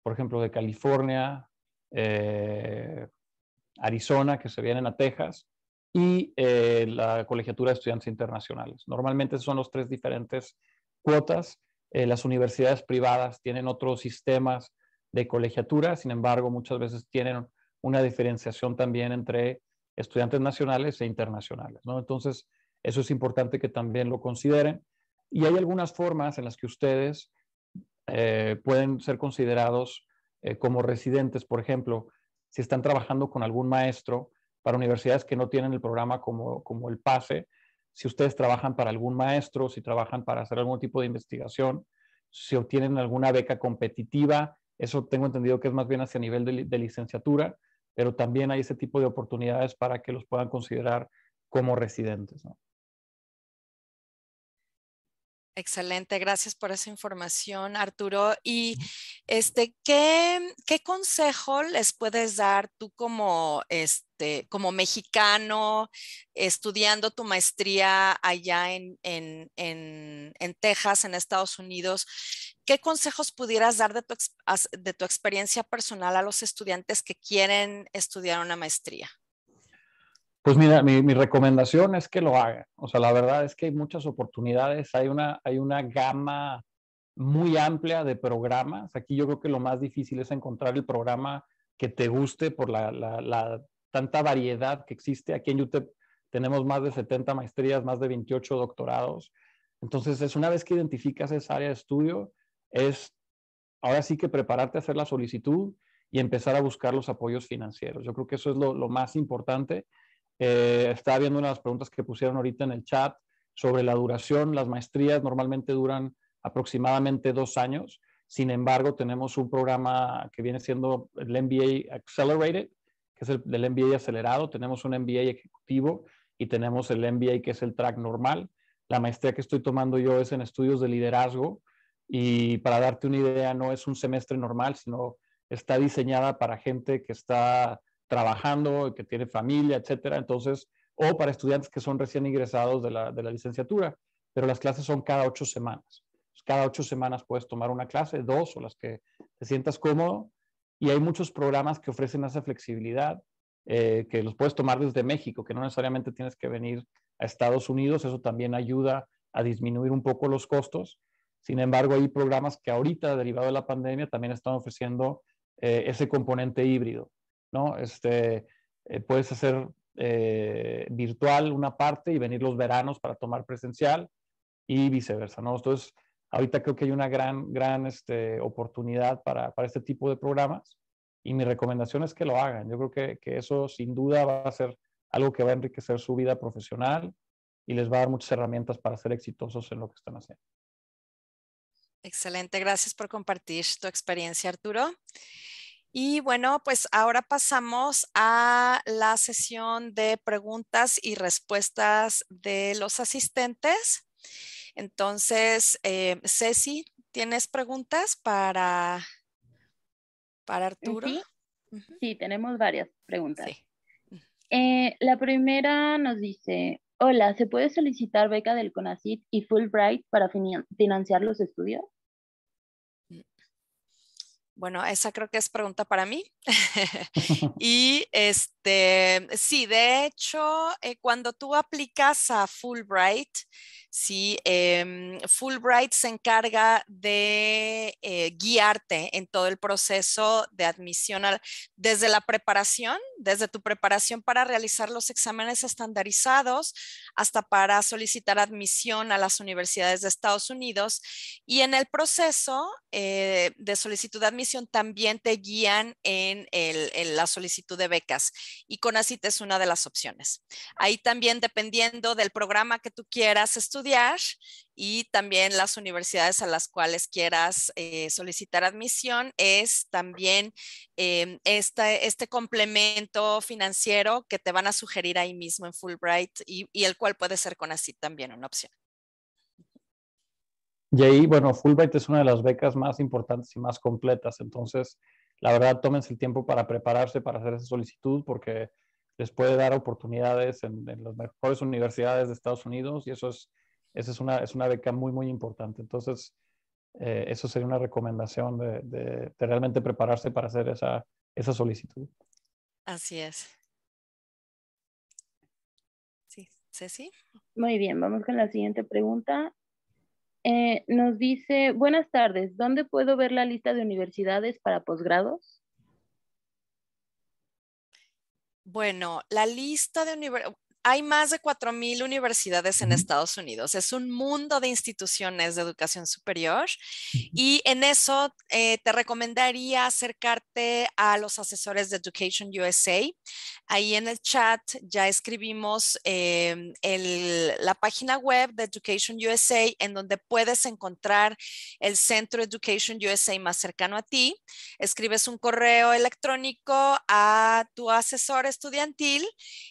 por ejemplo, de California, eh, Arizona, que se vienen a Texas, y eh, la colegiatura de estudiantes internacionales. Normalmente son los tres diferentes cuotas. Eh, las universidades privadas tienen otros sistemas de colegiatura, sin embargo, muchas veces tienen una diferenciación también entre estudiantes nacionales e internacionales. ¿no? Entonces, eso es importante que también lo consideren. Y hay algunas formas en las que ustedes eh, pueden ser considerados como residentes, por ejemplo, si están trabajando con algún maestro para universidades que no tienen el programa como, como el PASE, si ustedes trabajan para algún maestro, si trabajan para hacer algún tipo de investigación, si obtienen alguna beca competitiva, eso tengo entendido que es más bien hacia nivel de, licenciatura, pero también hay ese tipo de oportunidades para que los puedan considerar como residentes. Excelente, gracias por esa información, Arturo. Y este, ¿qué, ¿qué, consejo les puedes dar tú como, este, como mexicano estudiando tu maestría allá en, en, en, en Texas, en Estados Unidos? ¿Qué consejos pudieras dar de tu, de tu experiencia personal a los estudiantes que quieren estudiar una maestría? Pues mira, mi, recomendación es que lo hagan. O sea, la verdad es que hay muchas oportunidades, hay una, hay una gama muy amplia de programas. Aquí yo creo que lo más difícil es encontrar el programa que te guste por la, la, tanta variedad que existe. Aquí en UTEP tenemos más de 70 maestrías, más de 28 doctorados. Entonces, es una vez que identificas esa área de estudio, es ahora sí que prepararte a hacer la solicitud y empezar a buscar los apoyos financieros. Yo creo que eso es lo, lo más importante eh, estaba viendo unas preguntas que pusieron ahorita en el chat sobre la duración. Las maestrías normalmente duran aproximadamente dos años. Sin embargo, tenemos un programa que viene siendo el MBA Accelerated, que es el del MBA acelerado. Tenemos un MBA ejecutivo y tenemos el MBA que es el track normal. La maestría que estoy tomando yo es en estudios de liderazgo y para darte una idea, no es un semestre normal, sino está diseñada para gente que está trabajando, que tiene familia, etcétera. Entonces, o para estudiantes que son recién ingresados de la, licenciatura, pero las clases son cada ocho semanas. Cada ocho semanas puedes tomar una clase, dos o las que te sientas cómodo. Y hay muchos programas que ofrecen esa flexibilidad, eh, que los puedes tomar desde México, que no necesariamente tienes que venir a Estados Unidos. Eso también ayuda a disminuir un poco los costos. Sin embargo, hay programas que ahorita, derivado de la pandemia, también están ofreciendo eh, ese componente híbrido. ¿No? Este, eh, puedes hacer eh, virtual una parte y venir los veranos para tomar presencial y viceversa, ¿no? Entonces, ahorita creo que hay una gran, gran este, oportunidad para, para, este tipo de programas y mi recomendación es que lo hagan. Yo creo que, que eso sin duda va a ser algo que va a enriquecer su vida profesional y les va a dar muchas herramientas para ser exitosos en lo que están haciendo. Excelente, gracias por compartir tu experiencia, Arturo. Y bueno, pues ahora pasamos a la sesión de preguntas y respuestas de los asistentes. Entonces, eh, Ceci, ¿tienes preguntas para, para Arturo? Sí, tenemos varias preguntas. Eh, la primera nos dice, hola, ¿se puede solicitar beca del CONACYT y Fulbright para financiar los estudios? Bueno, esa creo que es pregunta para mí. y este, sí, de hecho, eh, cuando tú aplicas a Fulbright, Sí, em, Fulbright se encarga de eh, guiarte en todo el proceso de admisión, desde la preparación, desde tu preparación para realizar los exámenes estandarizados hasta para solicitar admisión a las universidades de Estados Unidos. Y en el proceso eh, de solicitud de admisión también te guían en, la solicitud de becas y CONACYT es una de las opciones. Ahí también, dependiendo del programa que tú quieras estudiar, y también las universidades a las cuales quieras eh, solicitar admisión es también em, este complemento financiero que te van a sugerir ahí mismo en Fulbright y, el cual puede ser con así también una opción. Y ahí, bueno, Fulbright es una de las becas más importantes y más completas. Entonces, la verdad, tómense el tiempo para prepararse para hacer esa solicitud porque les puede dar oportunidades en, en las mejores universidades de Estados Unidos y eso es esa es una, es una beca muy, muy importante. Entonces, eh, eso sería una recomendación de, de, realmente prepararse para hacer esa, esa solicitud. Así es. Sí, Ceci. Muy bien, vamos con la siguiente pregunta. Eh, nos dice, buenas tardes, ¿dónde puedo ver la lista de universidades para posgrados? Bueno, la lista de universidades, hay más de 4.000 universidades en Estados Unidos. Es un mundo de instituciones de educación superior y en eso eh, te recomendaría acercarte a los asesores de Education USA. Ahí en el chat ya escribimos em, la página web de Education USA en donde puedes encontrar el centro Education USA más cercano a ti. Escribes un correo electrónico a tu asesor estudiantil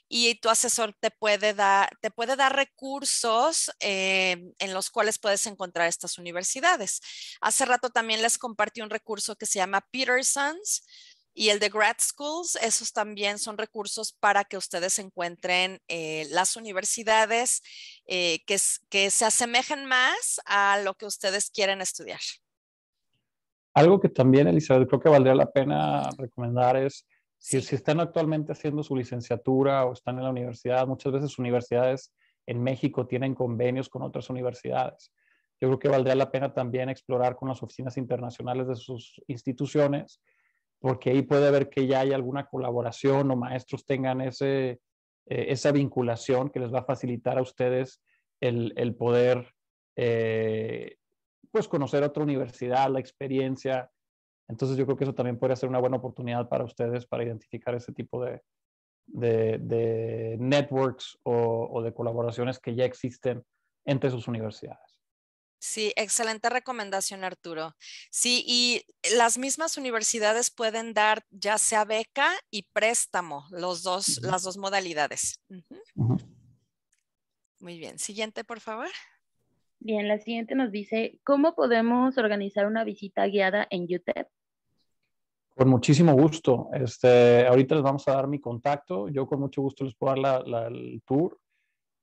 y tu asesor te puede dar, te puede dar recursos eh, en los cuales puedes encontrar estas universidades. Hace rato también les compartí un recurso que se llama Peterson's y el de Grad Schools. Esos también son recursos para que ustedes encuentren eh, las universidades eh, que, que se asemejen más a lo que ustedes quieren estudiar. Algo que también, Elizabeth, creo que valdría la pena recomendar es si, están actualmente haciendo su licenciatura o están en la universidad, muchas veces universidades en México tienen convenios con otras universidades. Yo creo que valdría la pena también explorar con las oficinas internacionales de sus instituciones, porque ahí puede ver que ya hay alguna colaboración o maestros tengan ese, eh, esa vinculación que les va a facilitar a ustedes el, el poder eh, pues conocer otra universidad, la experiencia, entonces yo creo que eso también puede ser una buena oportunidad para ustedes para identificar ese tipo de, de, networks o, o, de colaboraciones que ya existen entre sus universidades. Sí, excelente recomendación, Arturo. Sí, y las mismas universidades pueden dar ya sea beca y préstamo, los dos, las dos modalidades. Muy bien. Siguiente, por favor. Bien, la siguiente nos dice, ¿cómo podemos organizar una visita guiada en UTEP? Con muchísimo gusto. Este, ahorita les vamos a dar mi contacto. Yo con mucho gusto les puedo dar el tour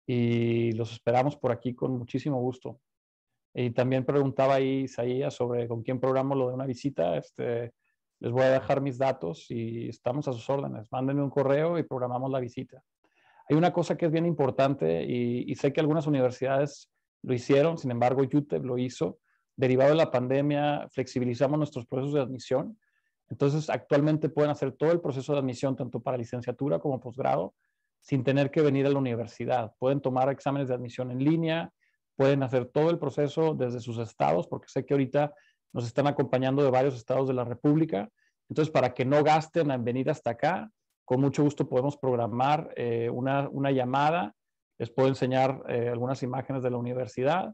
y los esperamos por aquí con muchísimo gusto. Y también preguntaba ahí Isaías sobre con quién programo lo de una visita. Este, les voy a dejar mis datos y estamos a sus órdenes. Mándenme un correo y programamos la visita. Hay una cosa que es bien importante y, y sé que algunas universidades lo hicieron, sin embargo, UTEP lo hizo. Derivado de la pandemia, flexibilizamos nuestros procesos de admisión. Entonces, actualmente pueden hacer todo el proceso de admisión, tanto para licenciatura como posgrado, sin tener que venir a la universidad. Pueden tomar exámenes de admisión en línea, pueden hacer todo el proceso desde sus estados, porque sé que ahorita nos están acompañando de varios estados de la República. Entonces, para que no gasten en venir hasta acá, con mucho gusto podemos programar eh, una, una llamada les puedo enseñar eh, algunas imágenes de la universidad.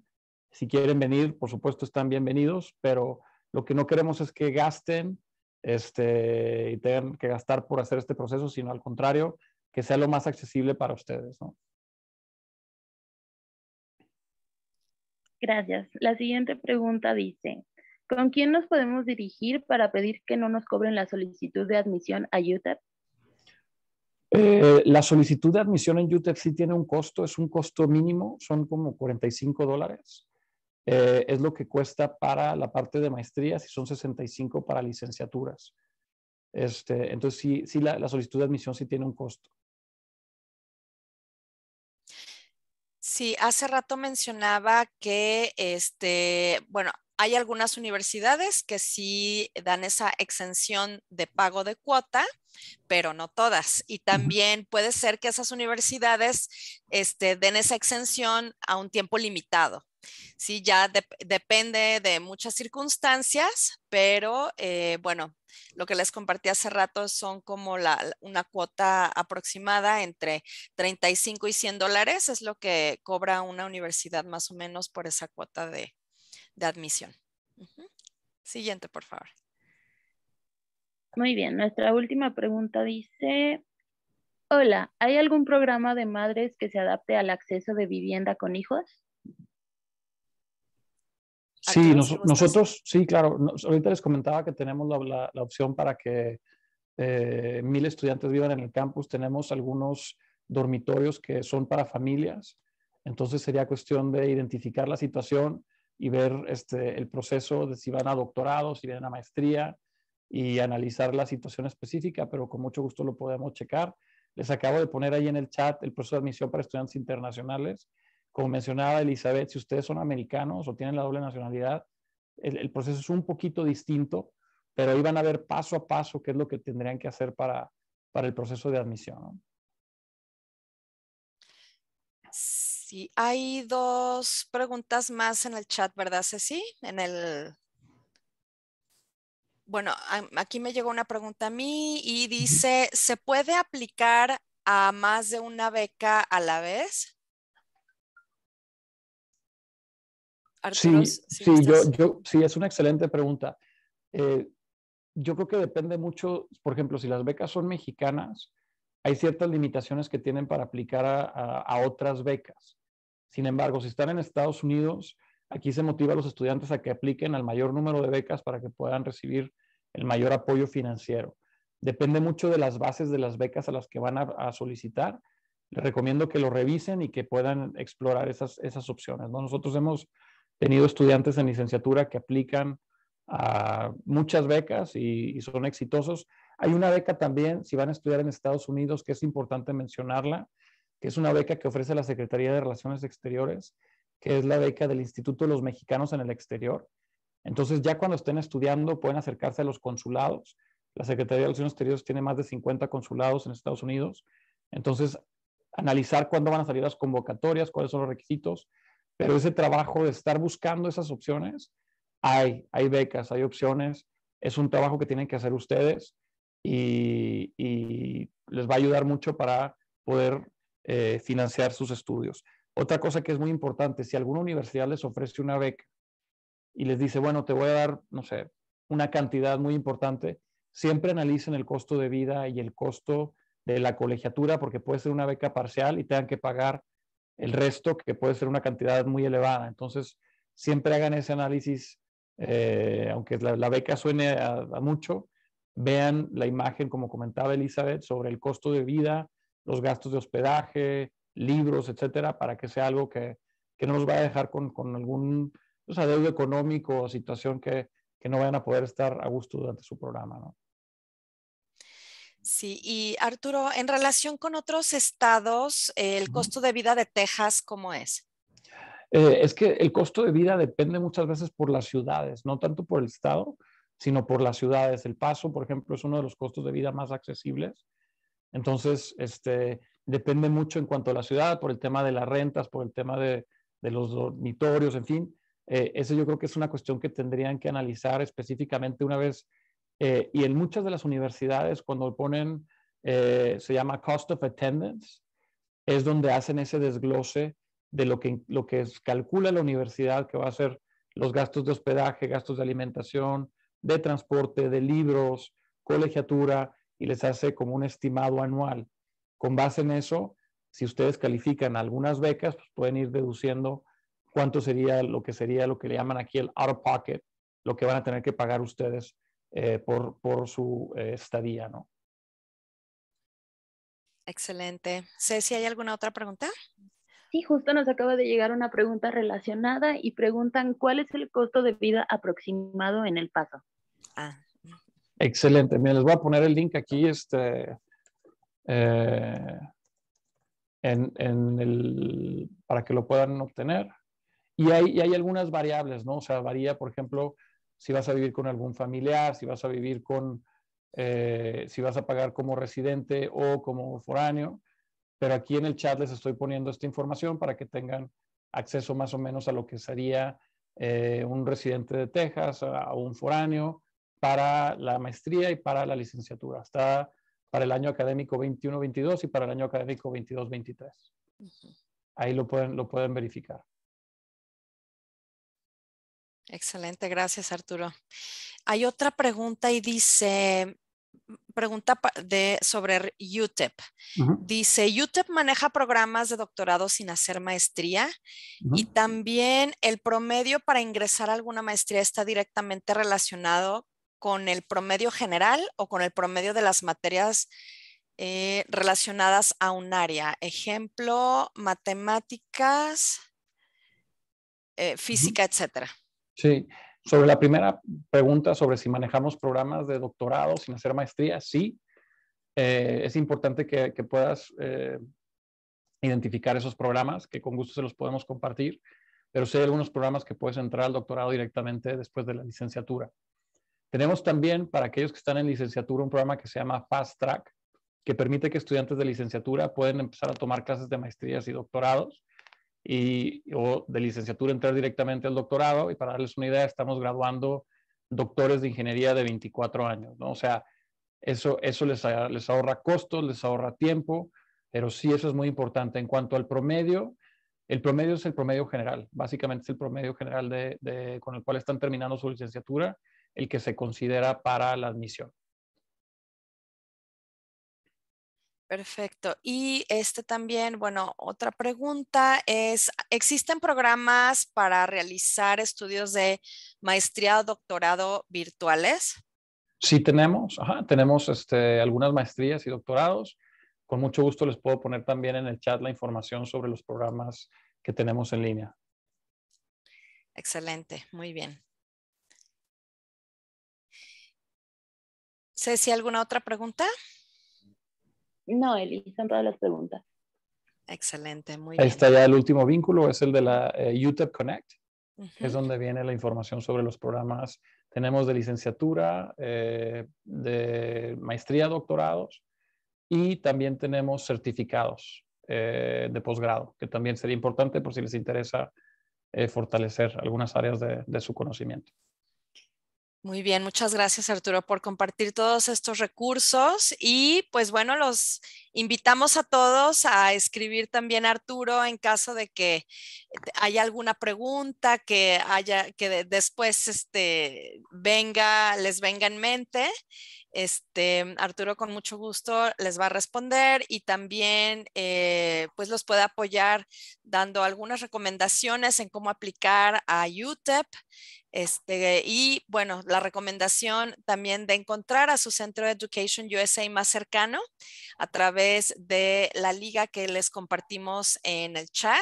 Si quieren venir, por supuesto, están bienvenidos, pero lo que no queremos es que gasten este, y tengan que gastar por hacer este proceso, sino al contrario, que sea lo más accesible para ustedes. Gracias. La siguiente pregunta dice, ¿con quién nos podemos dirigir para pedir que no nos cobren la solicitud de admisión a UTEP? Eh, la solicitud de admisión en UTEP tiene un costo, es un costo mínimo, son como 45 dólares. Eh, es lo que cuesta para la parte de maestrías y son 65 para licenciaturas. Este, entonces, sí, sí la, la solicitud de admisión sí tiene un costo. Sí, hace rato mencionaba que, este, bueno, hay algunas universidades que sí dan esa exención de pago de cuota, pero no todas. Y también puede ser que esas universidades este, den esa exención a un tiempo limitado. Sí, ya depende de muchas circunstancias, pero eh, bueno, lo que les compartí hace rato son como la, una cuota aproximada entre 35 y 100 dólares, es lo que cobra una universidad más o menos por esa cuota de, de admisión. Siguiente, por favor. Muy bien, nuestra última pregunta dice, hola, ¿hay algún programa de madres que se adapte al acceso de vivienda con hijos? Sí, nosotros, sí, claro. ahorita les comentaba que tenemos la, opción para que eh, mil estudiantes vivan en el campus. Tenemos algunos dormitorios que son para familias. Entonces sería cuestión de identificar la situación y ver este, el proceso de si van a doctorado, si van a maestría y analizar la situación específica, pero con mucho gusto lo podemos checar. Les acabo de poner ahí en el chat el proceso de admisión para estudiantes internacionales. Como mencionaba Elizabeth, si ustedes son americanos o tienen la doble nacionalidad, el, proceso es un poquito distinto, pero ahí van a ver paso a paso qué es lo que tendrían que hacer para, para el proceso de admisión. Sí, hay dos preguntas más en el chat, ¿verdad, Ceci? En el... Bueno, aquí me llegó una pregunta a mí y dice, ¿se puede aplicar a más de una beca a la vez? sí, sí, yo, yo, sí, es una excelente pregunta. Eh, yo creo que depende mucho, por ejemplo, si las becas son mexicanas, hay ciertas limitaciones que tienen para aplicar a, otras becas. Sin embargo, si están en Estados Unidos, aquí se motiva a los estudiantes a que apliquen al mayor número de becas para que puedan recibir el mayor apoyo financiero. Depende mucho de las bases de las becas a las que van a, solicitar. Les recomiendo que lo revisen y que puedan explorar esas, esas opciones. Nosotros hemos tenido estudiantes en licenciatura que aplican a muchas becas y son exitosos. Hay una beca también, si van a estudiar en Estados Unidos, que es importante mencionarla, que es una beca que ofrece la Secretaría de Relaciones Exteriores, que es la beca del Instituto de los Mexicanos en el Exterior. Entonces, ya cuando estén estudiando, pueden acercarse a los consulados. La Secretaría de Relaciones Exteriores tiene más de 50 consulados en Estados Unidos. Entonces, analizar cuándo van a salir las convocatorias, cuáles son los requisitos, pero ese trabajo de estar buscando esas opciones, hay, hay becas, hay opciones, es un trabajo que tienen que hacer ustedes y, les va a ayudar mucho para poder eh, financiar sus estudios. Otra cosa que es muy importante, si alguna universidad les ofrece una beca y les dice, bueno, te voy a dar, no sé, una cantidad muy importante, siempre analicen el costo de vida y el costo de la colegiatura, porque puede ser una beca parcial y tengan que pagar el resto, que puede ser una cantidad muy elevada. Entonces, siempre hagan ese análisis, eh, aunque la, beca suene a mucho, vean la imagen, como comentaba Elizabeth, sobre el costo de vida, los gastos de hospedaje, libros, etcétera, para que sea algo que, no nos vaya a dejar con, algún pues, adeudo económico o situación que, no vayan a poder estar a gusto durante su programa, ¿no? Sí, y Arturo, en relación con otros estados, ¿el costo de vida de Texas cómo es? Eh, es que el costo de vida depende muchas veces por las ciudades, no tanto por el estado, sino por las ciudades. El Paso, por ejemplo, es uno de los costos de vida más accesibles. Entonces, este, depende mucho en cuanto a la ciudad, por el tema de las rentas, por el tema de, los dormitorios, en fin. Eh, eso yo creo que es una cuestión que tendrían que analizar específicamente una vez. Eh, y en muchas de las universidades, cuando ponen, eh, se llama cost of attendance, es donde hacen ese desglose de lo que, lo que calcula la universidad que va a ser los gastos de hospedaje, gastos de alimentación, de transporte, de libros, colegiatura y les hace como un estimado anual. Con base en eso, si ustedes califican algunas becas, pues pueden ir deduciendo cuánto sería lo que sería lo que le llaman aquí el out of pocket, lo que van a tener que pagar ustedes eh, por, por, su eh, estadía, ¿no? Excelente. Ceci, ¿hay alguna otra pregunta? Sí, justo nos acaba de llegar una pregunta relacionada y preguntan cuál es el costo de vida aproximado en El Paso. Ah. Excelente. Mira, les voy a poner el link aquí este, eh, en, el, para que lo puedan obtener. Y hay, hay algunas variables, ¿no? O sea, varía, por ejemplo, si vas a vivir con algún familiar, si vas a vivir con, eh, si vas a pagar como residente o como foráneo pero aquí en el chat les estoy poniendo esta información para que tengan acceso más o menos a lo que sería eh, un residente de Texas o un foráneo para la maestría y para la licenciatura. Está para el año académico 21-22 y para el año académico 22-23. Ahí lo pueden, lo pueden verificar. Excelente, gracias Arturo. Hay otra pregunta y dice, pregunta de, sobre UTEP. Dice, UTEP maneja programas de doctorado sin hacer maestría y también el promedio para ingresar a alguna maestría está directamente relacionado con el promedio general o con el promedio de las materias eh, relacionadas a un área. Ejemplo, matemáticas, eh, física, etcétera. Sí, sobre la primera pregunta sobre si manejamos programas de doctorado sin hacer maestría, sí. Eh, es importante que, puedas eh, identificar esos programas, que con gusto se los podemos compartir, pero sí hay algunos programas que puedes entrar al doctorado directamente después de la licenciatura. Tenemos también para aquellos que están en licenciatura un programa que se llama Fast Track, que permite que estudiantes de licenciatura pueden empezar a tomar clases de maestrías y doctorados y, o de licenciatura entrar directamente al doctorado. Y para darles una idea, estamos graduando doctores de ingeniería de 24 años, ¿no? O sea, eso, eso les, les ahorra costos, les ahorra tiempo, pero sí eso es muy importante. En cuanto al promedio, el promedio es el promedio general, básicamente es el promedio general de, con el cual están terminando su licenciatura, el que se considera para la admisión. Perfecto. Y este también, bueno, otra pregunta es, ¿existen programas para realizar estudios de maestría o doctorado virtuales? Sí tenemos, tenemos este, algunas maestrías y doctorados. Con mucho gusto les puedo poner también en el chat la información sobre los programas que tenemos en línea. Excelente, muy bien. Ceci, ¿alguna otra pregunta? No, Eli, son todas las preguntas. Excelente, muy bien. Ahí está ya el último vínculo, es el de la eh, UTEP Connect, que es donde viene la información sobre los programas. Tenemos de licenciatura, eh, de maestría, doctorados y también tenemos certificados eh, de posgrado, que también sería importante por si les interesa fortalecer algunas áreas de su conocimiento. Muy bien, muchas gracias Arturo por compartir todos estos recursos y pues bueno, los invitamos a todos a escribir también a Arturo en caso de que haya alguna pregunta que haya que después este venga les venga en mente. Este Arturo con mucho gusto les va a responder y también eh, pues los puede apoyar dando algunas recomendaciones en cómo aplicar a UTEP este, y bueno, la recomendación también de encontrar a su centro de Education USA más cercano a través de la liga que les compartimos en el chat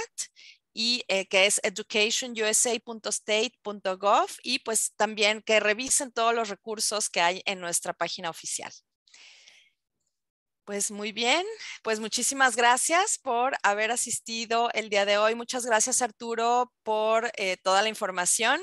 y eh, que es educationusa.state.gov y pues también que revisen todos los recursos que hay en nuestra página oficial. Pues muy bien, pues muchísimas gracias por haber asistido el día de hoy. Muchas gracias Arturo por eh, toda la información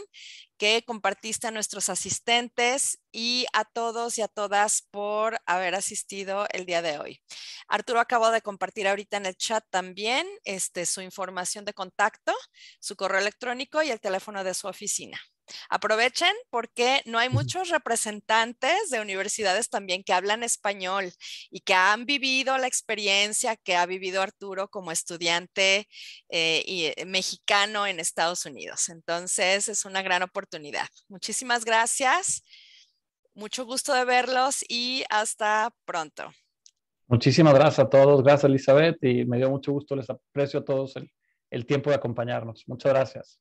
que compartiste a nuestros asistentes y a todos y a todas por haber asistido el día de hoy. Arturo acabó de compartir ahorita en el chat también este, su información de contacto, su correo electrónico y el teléfono de su oficina. Aprovechen porque no hay muchos representantes de universidades también que hablan español y que han vivido la experiencia que ha vivido Arturo como estudiante eh, y, eh, mexicano en Estados Unidos. Entonces es una gran oportunidad. Muchísimas gracias. Mucho gusto de verlos y hasta pronto. Muchísimas gracias a todos. Gracias, Elizabeth. Y me dio mucho gusto. Les aprecio a todos el tiempo de acompañarnos. Muchas gracias.